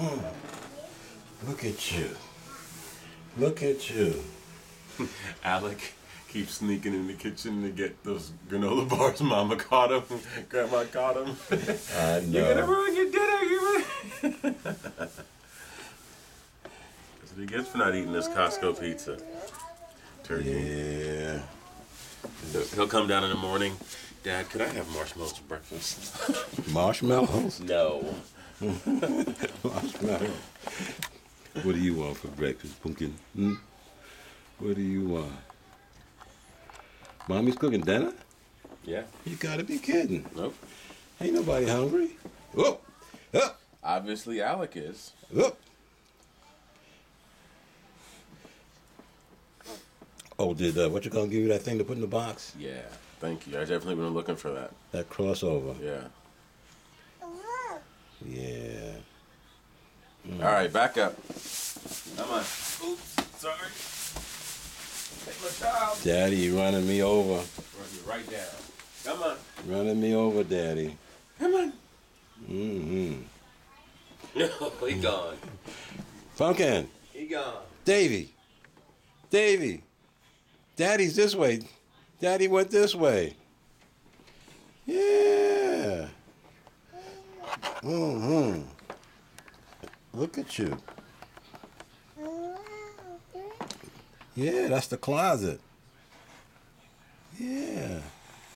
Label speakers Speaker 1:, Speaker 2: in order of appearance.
Speaker 1: Mm. Look at you. Look at you.
Speaker 2: Alec keeps sneaking in the kitchen to get those granola bars. Mama caught him. Grandma caught him.
Speaker 1: I
Speaker 2: You're gonna ruin your dinner. You. That's what he gets for not eating this Costco pizza. Turkey.
Speaker 1: Yeah.
Speaker 2: He'll come down in the morning. Dad, could I have marshmallows for breakfast?
Speaker 1: Marshmallows?
Speaker 2: no.
Speaker 1: Marshmallows. What do you want for breakfast, Pumpkin? Hmm? What do you want? Mommy's cooking dinner?
Speaker 2: Yeah.
Speaker 1: You gotta be kidding.
Speaker 2: Nope.
Speaker 1: Ain't nobody hungry. Whoop! Up!
Speaker 2: Obviously, Alec is.
Speaker 1: Whoop! Oh, did uh, what you gonna give you that thing to put in the box?
Speaker 2: Yeah. Thank you. I definitely been looking for that.
Speaker 1: That crossover.
Speaker 2: Yeah.
Speaker 1: Yeah.
Speaker 2: All right, back up. Come on. Oops. Sorry. Take my child.
Speaker 1: Daddy running me over.
Speaker 2: Run you right down. Come on.
Speaker 1: Running me over, Daddy.
Speaker 2: Come on.
Speaker 1: Mm-hmm.
Speaker 2: No, he gone.
Speaker 1: Pumpkin.
Speaker 2: He gone.
Speaker 1: Davy. Davy. Daddy's this way. Daddy went this way. Yeah. Mm-hmm. Look at you. Yeah, that's the closet. Yeah.